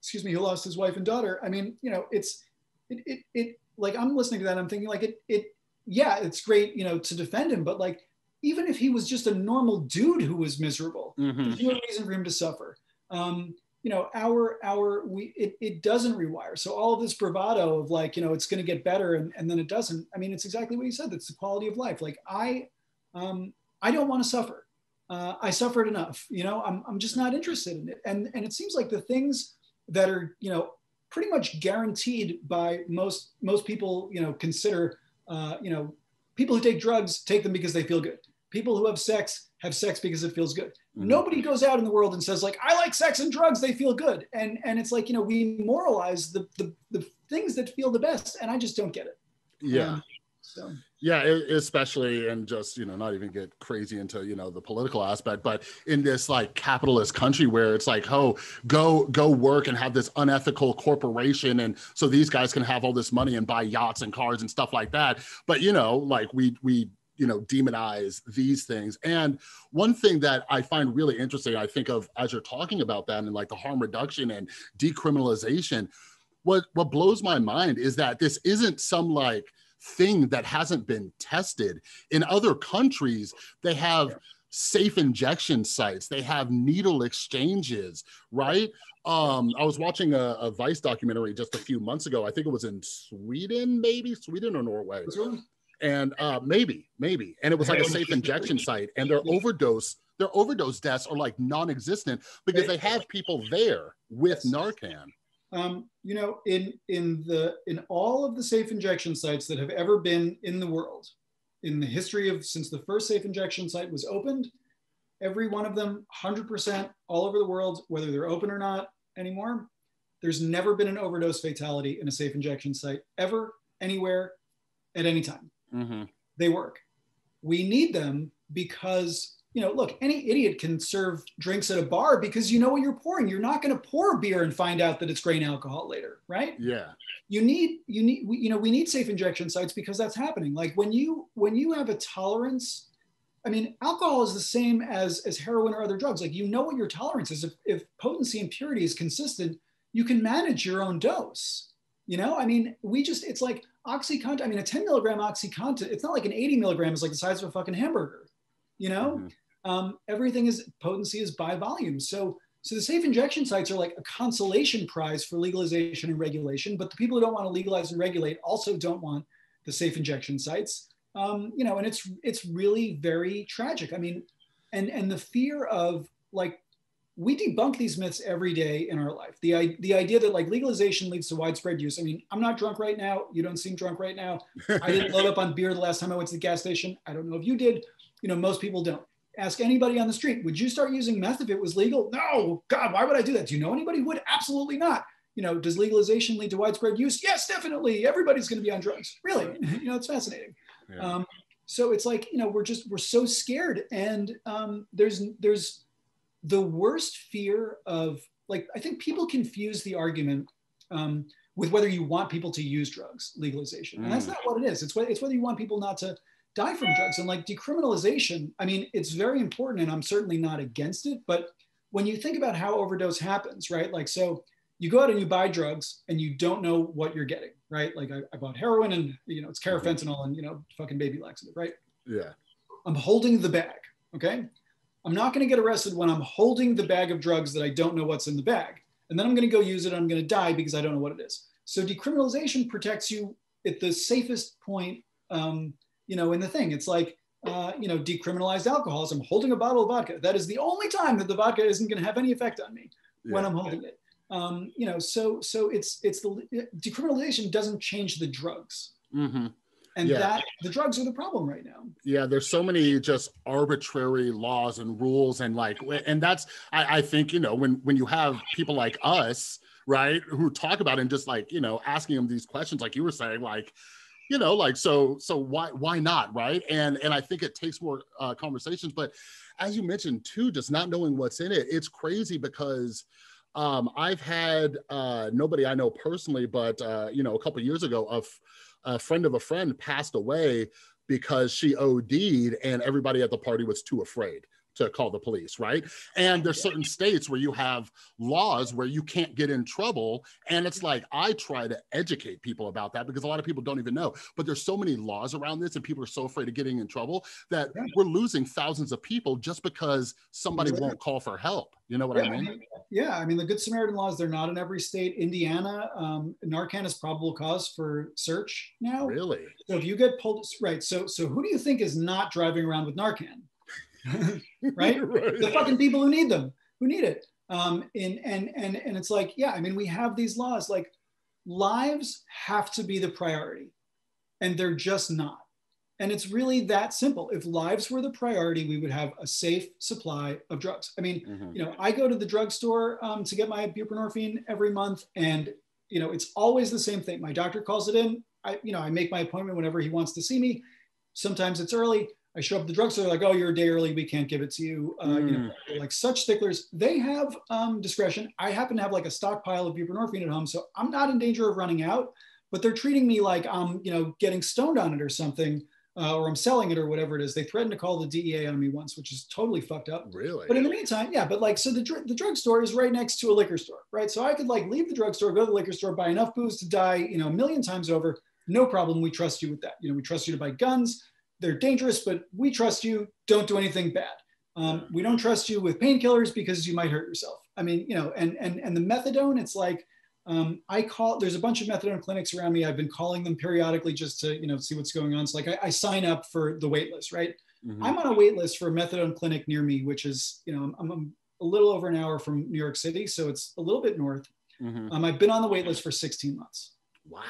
excuse me who lost his wife and daughter i mean you know it's it it, it like i'm listening to that i'm thinking like it it yeah, it's great, you know, to defend him, but like, even if he was just a normal dude who was miserable, mm-hmm. there's no reason for him to suffer. Um, you know, our our we it, it doesn't rewire. So all of this bravado of like, you know, it's going to get better and, and then it doesn't. I mean, it's exactly what you said. It's the quality of life. Like I um, I don't want to suffer. Uh, I suffered enough. You know, I'm I'm just not interested in it. And and it seems like the things that are you know pretty much guaranteed by most most people you know consider uh, you know, people who take drugs take them because they feel good. People who have sex have sex because it feels good. Mm-hmm. Nobody goes out in the world and says like, I like sex and drugs, they feel good. And and it's like, you know, we moralize the the, the things that feel the best. And I just don't get it. Yeah. Um, so yeah especially and just you know not even get crazy into you know the political aspect but in this like capitalist country where it's like oh go go work and have this unethical corporation and so these guys can have all this money and buy yachts and cars and stuff like that but you know like we we you know demonize these things and one thing that i find really interesting i think of as you're talking about that and like the harm reduction and decriminalization what what blows my mind is that this isn't some like thing that hasn't been tested. In other countries, they have safe injection sites, they have needle exchanges, right? Um, I was watching a, a, Vice documentary just a few months ago. I think it was in Sweden, maybe Sweden or Norway. And uh, maybe, maybe. And it was like a safe injection site, and their overdose, their overdose deaths are like non-existent because they have people there with Narcan. Um, you know, in in the in all of the safe injection sites that have ever been in the world, in the history of since the first safe injection site was opened, every one of them 100% all over the world, whether they're open or not anymore, there's never been an overdose fatality in a safe injection site ever, anywhere, at any time. Mm-hmm. They work. We need them because you know, look, any idiot can serve drinks at a bar because you know what you're pouring. You're not going to pour beer and find out that it's grain alcohol later, right? Yeah. You need, you need, we, you know, we need safe injection sites because that's happening. Like when you, when you have a tolerance, I mean, alcohol is the same as as heroin or other drugs. Like you know what your tolerance is. If, if potency and purity is consistent, you can manage your own dose. You know, I mean, we just, it's like OxyContin. I mean, a 10 milligram OxyContin, it's not like an 80 milligram is like the size of a fucking hamburger you know mm-hmm. um, everything is potency is by volume so so the safe injection sites are like a consolation prize for legalization and regulation but the people who don't want to legalize and regulate also don't want the safe injection sites um, you know and it's it's really very tragic i mean and and the fear of like we debunk these myths every day in our life. The, the idea that like legalization leads to widespread use. I mean, I'm not drunk right now. You don't seem drunk right now. I didn't load up on beer the last time I went to the gas station. I don't know if you did you know, most people don't. Ask anybody on the street, would you start using meth if it was legal? No, God, why would I do that? Do you know anybody who would? Absolutely not. You know, does legalization lead to widespread use? Yes, definitely. Everybody's going to be on drugs. Really, you know, it's fascinating. Yeah. Um, so it's like you know, we're just we're so scared, and um, there's there's the worst fear of like I think people confuse the argument um, with whether you want people to use drugs legalization, and that's mm. not what it is. It's it's whether you want people not to die from drugs. And like decriminalization, I mean, it's very important and I'm certainly not against it. But when you think about how overdose happens, right? Like, so you go out and you buy drugs and you don't know what you're getting, right? Like I, I bought heroin and, you know, it's carfentanil and, you know, fucking baby laxative, right? Yeah. I'm holding the bag. Okay. I'm not going to get arrested when I'm holding the bag of drugs that I don't know what's in the bag. And then I'm going to go use it. and I'm going to die because I don't know what it is. So decriminalization protects you at the safest point um, you know, in the thing. It's like, uh, you know, decriminalized alcoholism, holding a bottle of vodka. That is the only time that the vodka isn't going to have any effect on me yeah. when I'm holding it. Um, you know, so so it's it's the decriminalization doesn't change the drugs. Mm-hmm. And yeah. that the drugs are the problem right now. Yeah, there's so many just arbitrary laws and rules, and like, and that's I, I think you know when when you have people like us, right, who talk about it and just like you know asking them these questions, like you were saying, like you know like so so why why not right and and i think it takes more uh, conversations but as you mentioned too just not knowing what's in it it's crazy because um, i've had uh, nobody i know personally but uh, you know a couple years ago a, f- a friend of a friend passed away because she OD'd and everybody at the party was too afraid to call the police, right? And there's certain states where you have laws where you can't get in trouble. And it's like, I try to educate people about that because a lot of people don't even know. But there's so many laws around this, and people are so afraid of getting in trouble that yeah. we're losing thousands of people just because somebody yeah. won't call for help. You know what yeah, I mean? Yeah, I mean the Good Samaritan laws, they're not in every state. Indiana, um, Narcan is probable cause for search now. Really? So if you get pulled, right? So so who do you think is not driving around with Narcan? right? right? The fucking people who need them, who need it. Um, and, and, and, and it's like, yeah, I mean, we have these laws, like lives have to be the priority and they're just not. And it's really that simple. If lives were the priority, we would have a safe supply of drugs. I mean, mm-hmm. you know, I go to the drugstore um, to get my buprenorphine every month, and you know, it's always the same thing. My doctor calls it in. I, you know, I make my appointment whenever he wants to see me. Sometimes it's early. I show up at the drugstore, they're like, oh, you're a day early, we can't give it to you. Uh, mm. You know, mm. like such sticklers. They have um, discretion. I happen to have like a stockpile of buprenorphine at home, so I'm not in danger of running out. But they're treating me like I'm, you know, getting stoned on it or something, uh, or I'm selling it or whatever it is. They threatened to call the DEA on me once, which is totally fucked up. Really? But in the meantime, yeah. But like, so the dr- the drugstore is right next to a liquor store, right? So I could like leave the drugstore, go to the liquor store, buy enough booze to die, you know, a million times over. No problem. We trust you with that. You know, we trust you to buy guns they're dangerous, but we trust you. Don't do anything bad. Um, we don't trust you with painkillers because you might hurt yourself. I mean, you know, and and and the methadone, it's like um, I call. There's a bunch of methadone clinics around me. I've been calling them periodically just to you know see what's going on. So like I, I sign up for the wait list, right? Mm-hmm. I'm on a wait list for a methadone clinic near me, which is you know I'm, I'm a little over an hour from New York City, so it's a little bit north. Mm-hmm. Um, I've been on the wait list for 16 months. Wow.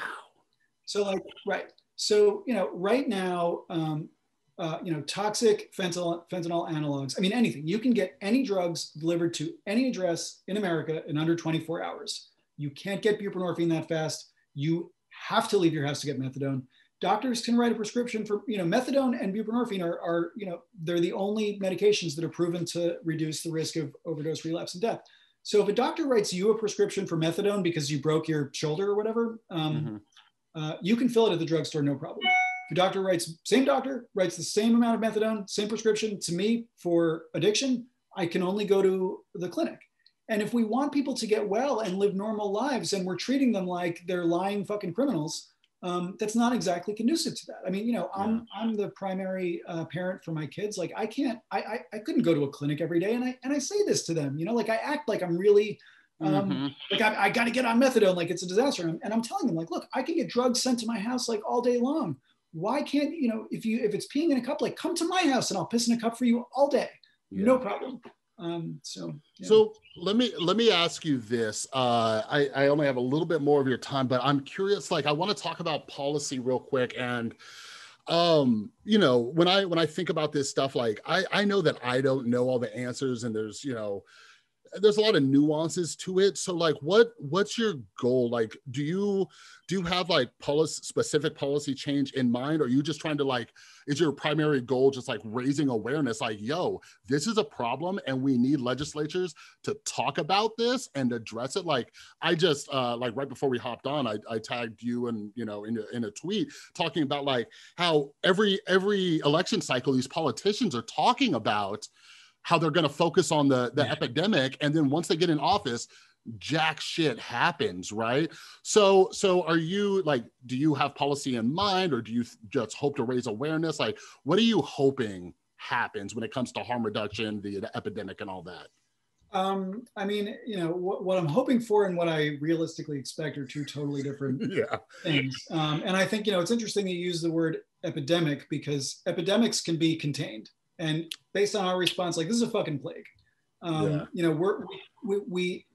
So like right. So, you know, right now, um, uh, you know, toxic fentanyl, fentanyl analogs. I mean, anything. You can get any drugs delivered to any address in America in under 24 hours. You can't get buprenorphine that fast. You have to leave your house to get methadone. Doctors can write a prescription for, you know, methadone and buprenorphine are, are, you know, they're the only medications that are proven to reduce the risk of overdose, relapse, and death. So if a doctor writes you a prescription for methadone because you broke your shoulder or whatever, um, mm-hmm. Uh, you can fill it at the drugstore, no problem. If a doctor writes, same doctor writes the same amount of methadone, same prescription to me for addiction, I can only go to the clinic. And if we want people to get well and live normal lives and we're treating them like they're lying fucking criminals, um, that's not exactly conducive to that. I mean, you know, I'm. I'm the primary uh, parent for my kids. Like, I can't, I, I, I couldn't go to a clinic every day, and I and I say this to them. You know, like I act like I'm really, um, mm-hmm. like I, I got to get on methadone, like it's a disaster, and, and I'm telling them, like, look, I can get drugs sent to my house like all day long. Why can't you know if you if it's peeing in a cup, like come to my house and I'll piss in a cup for you all day, yeah. no problem. Um, so, yeah. so let me let me ask you this. Uh, I, I only have a little bit more of your time, but I'm curious. Like, I want to talk about policy real quick, and um, you know, when I when I think about this stuff, like I I know that I don't know all the answers, and there's you know there's a lot of nuances to it. So like what what's your goal? Like do you do you have like policy specific policy change in mind? Or are you just trying to like is your primary goal just like raising awareness? Like yo this is a problem and we need legislatures to talk about this and address it. Like i just uh like right before we hopped on i, I tagged you and you know in a, in a tweet talking about like how every every election cycle these politicians are talking about how they're going to focus on the the yeah. epidemic and then once they get in office jack shit happens right so so are you like do you have policy in mind or do you just hope to raise awareness like what are you hoping happens when it comes to harm reduction the, the epidemic and all that um, I mean, you know, what, what, I'm hoping for and what I realistically expect are two totally different yeah. things. Um, and I think, you know, it's interesting you use the word epidemic because epidemics can be contained and based on our response, like this is a fucking plague. Um, yeah. You know, we're, we, we,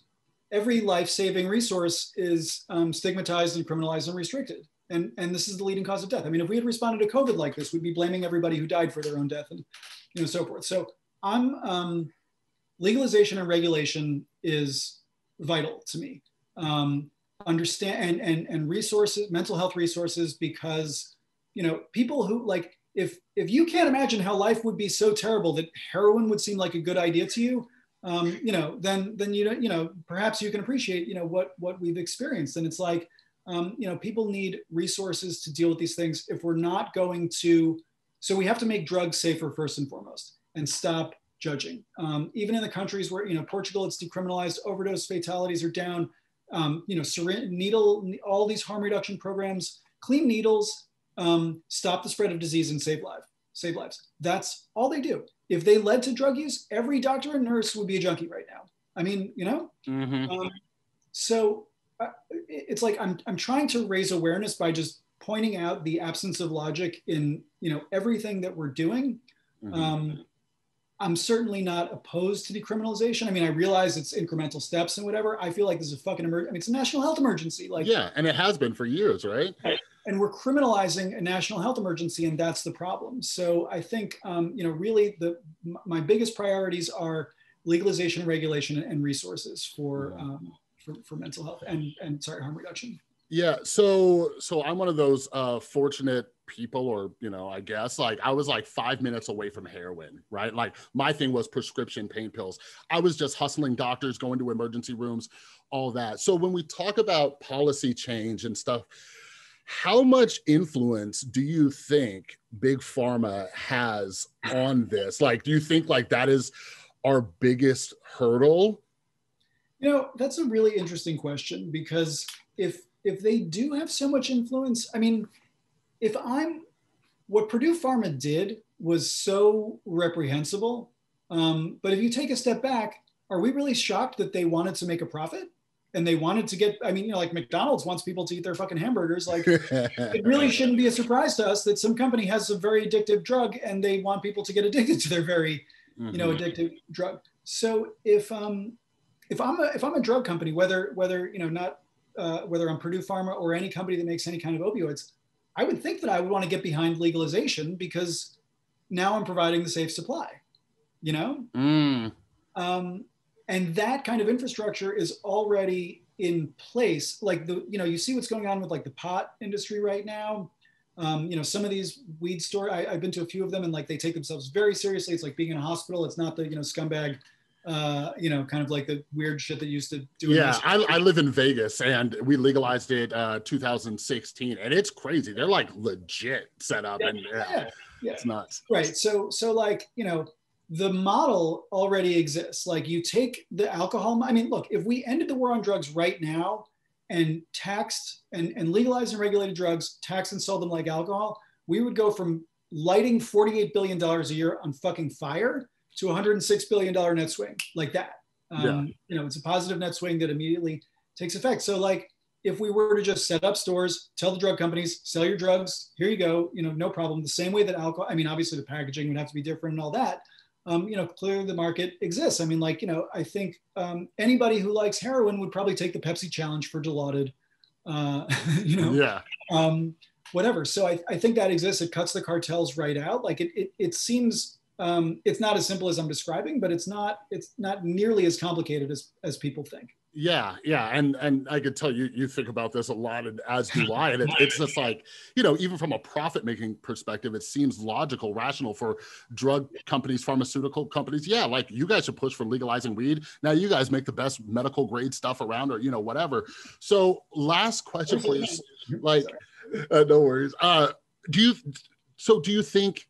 every life-saving resource is um, stigmatized and criminalized and restricted. And, and this is the leading cause of death. I mean, if we had responded to COVID like this, we'd be blaming everybody who died for their own death and, you know, so forth. So I'm, um, legalization and regulation is vital to me. Um, understand and, and, and resources, mental health resources, because, you know, people who like, if if you can't imagine how life would be so terrible that heroin would seem like a good idea to you, um, you know, then then you know, you know, perhaps you can appreciate, you know, what what we've experienced. And it's like, um, you know, people need resources to deal with these things. If we're not going to, so we have to make drugs safer first and foremost, and stop judging. Um, even in the countries where you know Portugal, it's decriminalized, overdose fatalities are down. Um, you know, syringe, needle, all these harm reduction programs, clean needles, um, stop the spread of disease and save lives. Save lives. That's all they do. If they led to drug use, every doctor and nurse would be a junkie right now. I mean, you know. Mm-hmm. Um, so uh, it's like I'm I'm trying to raise awareness by just pointing out the absence of logic in you know everything that we're doing. Mm-hmm. Um, I'm certainly not opposed to decriminalization. I mean, I realize it's incremental steps and whatever. I feel like this is a fucking emergency. I mean, it's a national health emergency. Like, yeah, and it has been for years, right? And we're criminalizing a national health emergency, and that's the problem. So I think, um, you know, really the my biggest priorities are legalization regulation and resources for um, for, for mental health and and sorry harm reduction. Yeah, so so I'm one of those uh, fortunate people, or you know, I guess like I was like five minutes away from heroin, right? Like my thing was prescription pain pills. I was just hustling doctors, going to emergency rooms, all that. So when we talk about policy change and stuff how much influence do you think big pharma has on this? Like do you think like that is our biggest hurdle? You know that's a really interesting question because if if they do have so much influence i mean if i'm what purdue pharma did was so reprehensible um, but if you take a step back are we really shocked that they wanted to make a profit and they wanted to get i mean you know like mcdonald's wants people to eat their fucking hamburgers like it really shouldn't be a surprise to us that some company has a very addictive drug and they want people to get addicted to their very mm-hmm. you know mm-hmm. addictive drug so if um if i'm a if i'm a drug company whether whether you know not uh, whether i'm purdue pharma or any company that makes any kind of opioids i would think that i would want to get behind legalization because now I'm providing the safe supply, you know? Mm. Um, and that kind of infrastructure is already in place. Like the, you know, you see what's going on with like the pot industry right now. Um, you know, some of these weed store, I, have been to a few of them and like they take themselves very seriously. It's like being in a hospital. It's not the, you know, scumbag uh, you know, kind of like the weird shit that used to do. Yeah, I, I, live in Vegas and we legalized it uh 2016, and it's crazy. They're like legit set up, yeah, and yeah, yeah, yeah, it's nuts. Right. So, so like you know, the model already exists. Like you take the alcohol. I mean, look, if we ended the war on drugs right now and taxed and, and legalized and regulated drugs, tax and sold them like alcohol, we would go from lighting $48 billion a year on fucking fire to 106 billion dollar net swing like that. Um, yeah. You know, it's a positive net swing that immediately takes effect. So like if we were to just set up stores, tell the drug companies, sell your drugs, here you go, you know, no problem. The same way that alcohol, I mean, obviously the packaging would have to be different and all that. Um, you know, clearly the market exists. I mean, like, you know, I think um, anybody who likes heroin would probably take the Pepsi challenge for Dilaudid, uh, you know, yeah. Um, whatever. So I, I think that exists. It cuts the cartels right out. Like it, it, it seems um, it's not as simple as I'm describing, but it's not it's not nearly as complicated as as people think. Yeah, yeah, and and I could tell you you think about this a lot, and as do I. And it, it's just like you know, even from a profit making perspective, it seems logical, rational for drug companies, pharmaceutical companies. Yeah, like you guys should push for legalizing weed. Now you guys make the best medical grade stuff around, or you know, whatever. So, last question, please. Like, uh, no worries. Uh, do you? So, do you think?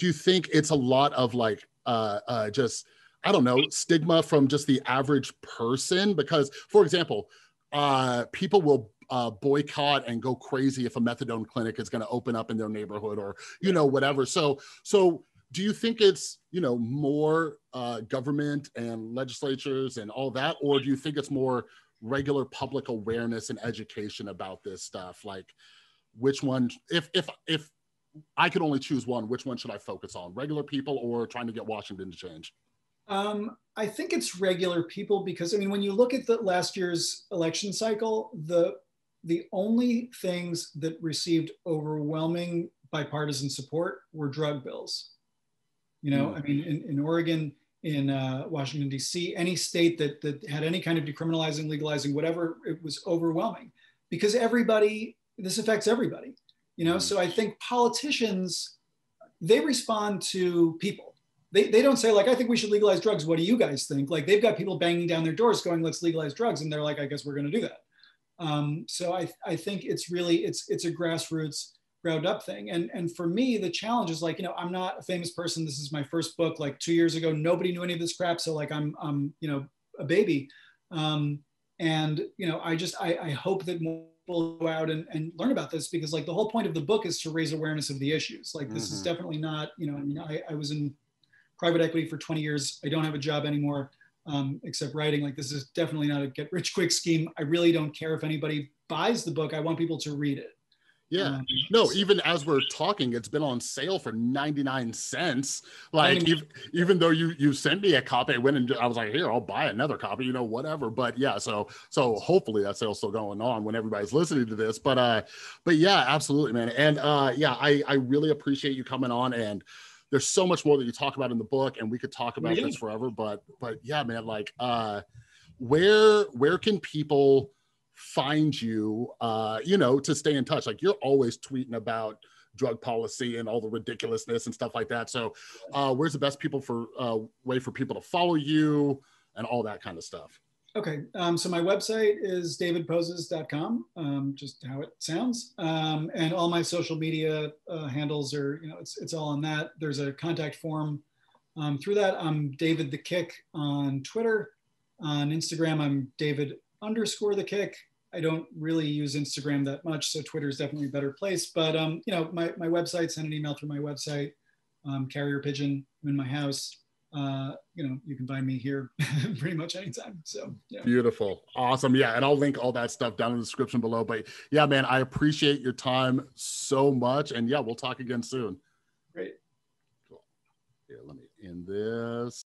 do you think it's a lot of like uh, uh, just I don't know stigma from just the average person? Because, for example, uh, people will uh, boycott and go crazy if a methadone clinic is going to open up in their neighborhood or you know whatever. So so do you think it's you know more uh, government and legislatures and all that, or do you think it's more regular public awareness and education about this stuff? Like which one if if if I could only choose one. Which one should I focus on? Regular people or trying to get Washington to change? Um, I think it's regular people because I mean, when you look at the last year's election cycle, the the only things that received overwhelming bipartisan support were drug bills. You know, mm. I mean, in, in Oregon, in uh, Washington D.C., any state that that had any kind of decriminalizing, legalizing, whatever, it was overwhelming because everybody. This affects everybody you know so i think politicians they respond to people they, they don't say like i think we should legalize drugs. What do you guys think? Like they've got people banging down their doors going let's legalize drugs and they're like i guess we're going to do that. Um, so I, I think it's really it's it's a grassroots ground up thing. And and for me the challenge is like you know i'm not a famous person. This is my first book like two years ago. Nobody knew any of this crap. So like i'm i'm you know a baby. Um, and you know i just i, I hope that more people go out and, and learn about this because like the whole point of the book is to raise awareness of the issues. Like this mm-hmm. is definitely not you know i mean I, I was in private equity for 20 years i don't have a job anymore um, except writing like this is definitely not a get rich quick scheme i really don't care if anybody buys the book i want people to read it yeah. Um, no, even as we're talking, it's been on sale for 99 cents. Like even, even though you you sent me a copy, I went and I was like, here, I'll buy another copy, you know, whatever. But yeah, so so hopefully that sale's still going on when everybody's listening to this. But uh, but yeah, absolutely, man. And uh yeah, I I really appreciate you coming on and there's so much more that you talk about in the book, and we could talk about this forever. But but yeah, man, like uh where where can people find you, uh, you know, to stay in touch. Like you're always tweeting about drug policy and all the ridiculousness and stuff like that. So, uh, where's the best people for uh, way for people to follow you and all that kind of stuff? Okay, um, so my website is davidposes.com, um, just how it sounds, um, and all my social media uh, handles are, you know, it's it's all on that. There's a contact form um, through that. I'm David the Kick on Twitter. On Instagram, I'm David underscore the Kick. I don't really use Instagram that much, so Twitter is definitely a better place. But um, you know, my, my website, send an email through my website, um, carrier pigeon. I'm in my house. Uh, you know, you can find me here pretty much anytime. So yeah. beautiful, awesome, yeah. And I'll link all that stuff down in the description below. But yeah, man, I appreciate your time so much, and yeah, we'll talk again soon. Great. Cool. Here, let me end this.